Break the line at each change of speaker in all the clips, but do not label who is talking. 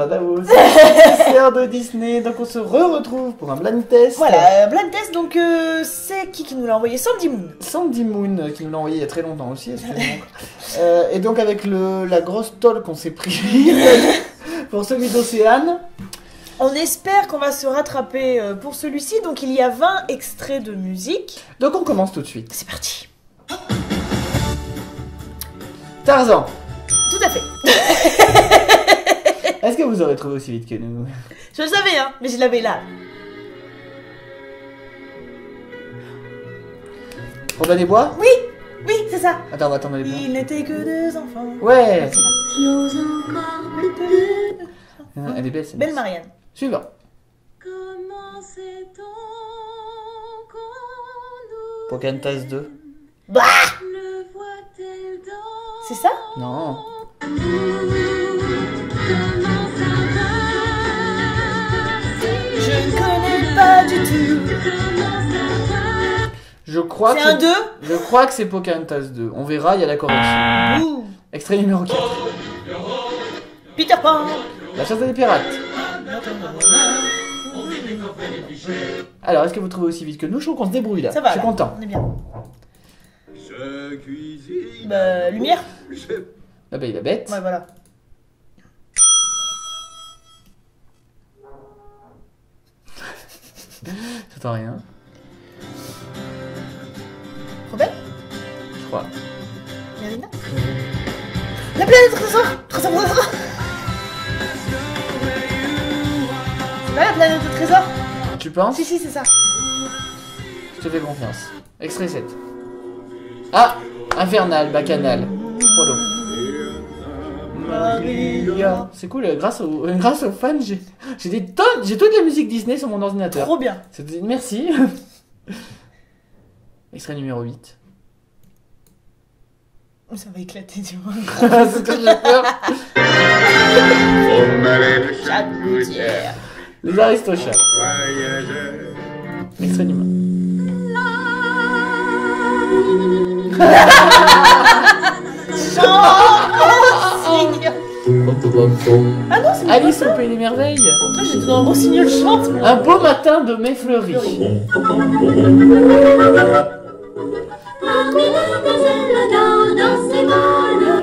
à Davos. C'est de Disney, donc on se re-retrouve pour un blind test.
Voilà, euh, blind test, donc euh, c'est qui qui nous l'a envoyé? Sandy Moon.
Sandy Moon, euh, qui nous l'a envoyé il y a très longtemps aussi, excusez-moi. Euh, et donc avec le, la grosse tolle qu'on s'est pris pour celui d'Océane.
On espère qu'on va se rattraper pour celui-ci, donc il y a 20 extraits de musique.
Donc on commence tout de suite.
C'est parti.
Tarzan,
Tout à fait.
vous aurez trouvé aussi vite que nous
Je le savais, hein, mais je l'avais là.
Robin des Bois?
Oui, oui, c'est ça.
Attends, on va attendre les Bois.
Il n'était que deux enfants.
Ouais. Ah, Elle est belle, cette
Belle Marianne.
Suivant.
Comment sait-on qu'on
Pocahontas 2.
Bah
nous
C'est ça?
Non. Crois
C'est
que
un 2
Je crois que c'est Pocahontas 2. On verra, il y a la correction.
Ouh.
Extrait numéro 4.
Peter Pan.
La chasse des pirates. Alors, est-ce que vous trouvez aussi vite que nous Je trouve qu'on se débrouille là.
Ça va.
Je suis
là.
content.
On est bien.
Je cuisine.
Bah, lumière
Je...
La belle et la bête.
Ouais, voilà.
J'entends rien,
La planète trésor Trésor, trésor C'est pas la planète de trésor
Tu penses
Si, si, c'est ça.
Je te fais confiance. Extrait 7. Ah Infernal, bacchanal. Prolo. Maria. C'est cool, grâce, au, grâce aux fans, j'ai j'ai toute la musique Disney sur mon ordinateur.
Trop bien.
Merci. Extrait numéro 8.
Ça va éclater, tu vois.
C'est ce que j'ai peur.
On allait le
Chat gouttière.
Les Aristochats.
voyageur.
Extrait.
Rossignol. Ah non, c'est
Alice au pays des merveilles.
ça. J'étais dans Rossignol chante. mais-
Un beau matin de mai fleuri.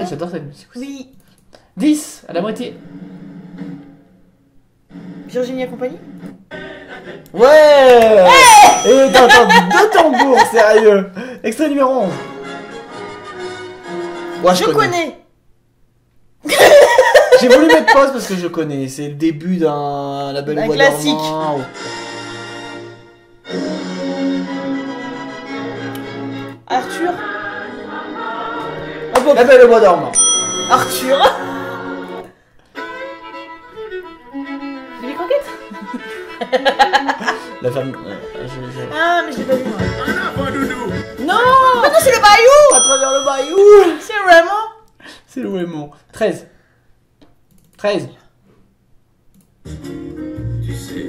J'adore cette musique aussi.
Oui.
10 à la moitié.
Virginie et compagnie?
Ouais Et t'as entendu deux tambours, sérieux Extrait numéro 11. Ouais,
Je connais.
J'ai voulu mettre pause parce que je connais. C'est le début d'un label
Un
bois
classique.
dormant ou-
Arthur? Oh, bon,
Label au bois dormant.
Arthur. Les croquettes
La femme. euh, je- je-
Ah, mais je l'ai pas vu moi. Non Ah non, c'est le bayou
À travers le bayou
C'est vraiment
C'est le Wémont. 13. 13.
Tu sais,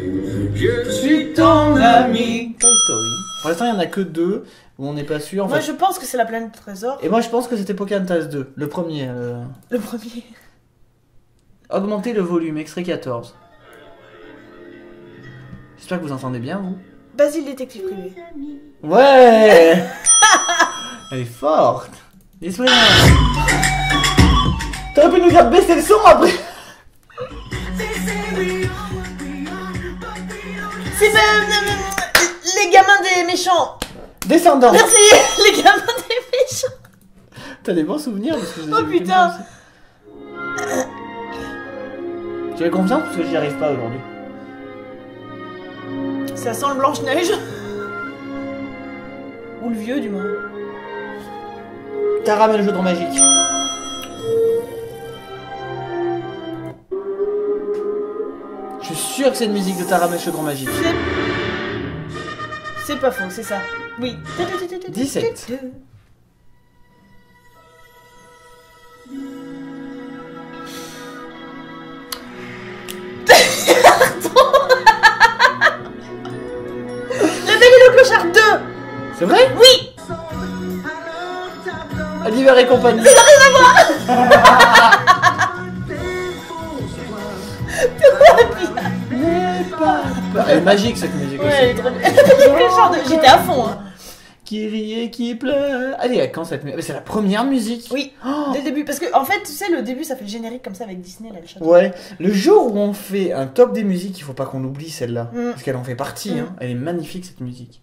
je suis
suis ton ami. Toy Story. Pour l'instant, il n'y en a que deux où on n'est pas sûr. En
Moi,
fait.
je pense que c'est la planète trésor.
Et moi, je pense que c'était Pocahontas 2, le premier. euh,
Le premier.
Augmenter le volume, extrait 14. J'espère que vous entendez bien, vous.
Basile, détective privé.
Ouais Elle est forte L'esprit T'aurais pu nous faire baisser le son après
C'est même euh, les gamins des méchants.
Descendant
Merci, les gamins des méchants.
T'as des bons souvenirs parce que
Oh, putain.
as confiance parce que j'y arrive pas aujourd'hui?
Ça sent le Blanche-Neige. Ou le vieux, du moins.
Tara le jeu de magique. Je suis sûr que c'est une musique de Tara le chaudron magique.
C'est- pas faux, c'est ça. Oui.
17.
La Belle et le Clochard 2
C'est vrai?
Oui
Oliver et compagnie. est magique cette musique
Ouais,
aussi.
elle est bien. J'étais à fond. hein.
Qui rit et qui pleure. Allez, à quand cette musique C'est la première musique.
Oui,
Oh.
dès le début. Parce que, en fait, tu sais, le début, ça fait le générique comme ça avec Disney, là, le château.
Ouais, le jour où on fait un top des musiques, il faut pas qu'on oublie celle-là.
Mm.
Parce qu'elle en fait partie,
Mm.
hein. elle est magnifique cette musique.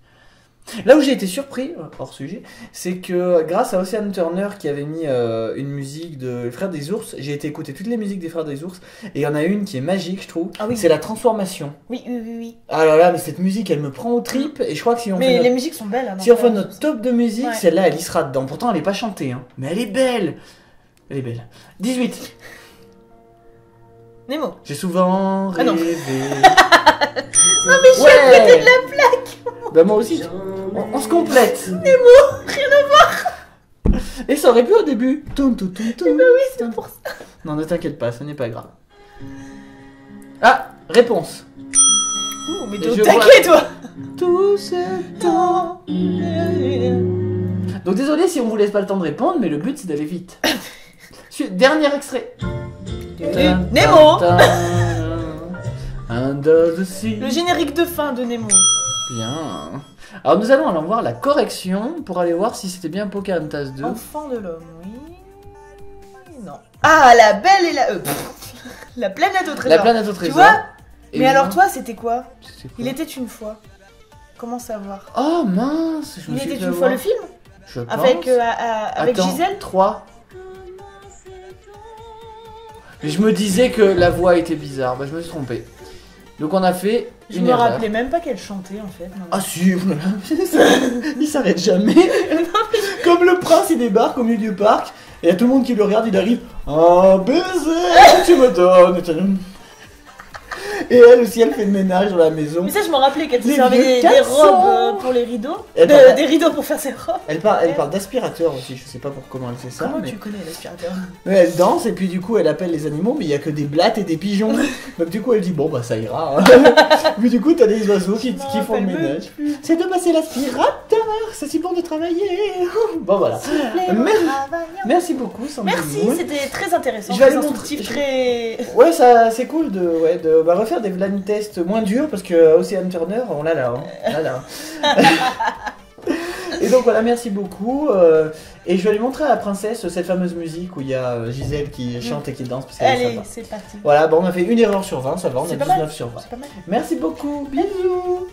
Là où j'ai été surpris, euh, hors sujet, c'est que grâce à Ocean Turner qui avait mis euh, une musique de Les Frères des Ours, j'ai été écouter toutes les musiques des Frères des Ours, et il y en a une qui est magique, je trouve.
Ah oui.
C'est la transformation.
Oui, oui, oui. oui.
Ah là là, mais cette musique, elle me prend au trip, et je crois que si on
Mais
fait
les
notre,
musiques sont belles. hein,
si on fait
ça.
notre top de musique,
Ouais.
celle-là, elle y sera dedans. Pourtant, elle est pas chantée, hein. mais elle est belle. Elle est belle. 18.
Nemo.
J'ai souvent
Ah non.
rêvé.
Non, mais je suis à côté de la plaque.
Bah moi aussi, on, on se complète.
rien à voir.
Et ça aurait pu au début. Toum, toum, toum, toum.
Bah oui, c'est pour ça.
Non, ne t'inquiète pas, ce n'est pas grave. Ah, réponse.
Ouh, mais
vois-
toi.
Tout ce temps. Donc désolé si on vous laisse pas le temps de répondre, mais le but c'est d'aller vite. Dernier extrait.
Nemo.
Un.
Le générique de fin de Nemo.
Bien. Alors nous allons aller voir la correction pour aller voir si c'était bien Pocahontas 2.
Enfant de l'homme, oui. Non. Ah, la belle et la. euh, pff, la planète au trésor.
La planète au
Tu vois
Et
Mais alors, toi, c'était quoi Il était une fois. Comment savoir
Oh mince, je me
Il
suis
était une fois le film
Je pense.
Avec, euh, à- à- avec
Attends,
Gisèle
3. Mais je me disais que la voix était bizarre, bah je me suis trompé. Donc on a fait
Je
une
me
erreur.
rappelais même pas qu'elle chantait en fait. non.
Ah si, il s'arrête jamais. Comme le prince il débarque au milieu du parc et y a tout le monde qui le regarde, il arrive Un baiser, tu me donnes. Et elle aussi, elle fait le ménage dans la maison.
Mais ça, je me rappelais qu'elle servait des, des robes euh, pour les rideaux.
Elle
des rideaux pour faire ses robes.
Elle parle, elle d'aspirateur aussi, je sais pas pour comment elle fait ça.
Comment
mais...
tu connais l'aspirateur?
Mais elle danse et puis du coup elle appelle les animaux, mais il y a que des blattes et des pigeons. Donc du coup elle dit bon bah ça ira. hein. puis du coup t'as des oiseaux qui, qui font le ménage. C'est de passer l'aspirateur, c'est si bon de travailler. bon voilà. Mer- Merci beaucoup Sandrine.
Merci, c'était très intéressant.
Je vais
très
aller
instructif,
montrer-
très.
Ouais, ça c'est cool de, ouais, de bah, refaire des blind tests moins durs parce que Ocean Turner, on l'a là. hein. On l'a là. et donc voilà, merci beaucoup. euh, et je vais aller montrer à la princesse cette fameuse musique où il y a euh, Gisèle qui chante et qui danse parce
Allez,
sympa.
c'est parti.
Voilà, bon, on a fait une erreur sur 20, ça va, on a
C'est pas
19
mal.
sur 20.
C'est pas mal.
Merci beaucoup, bisous.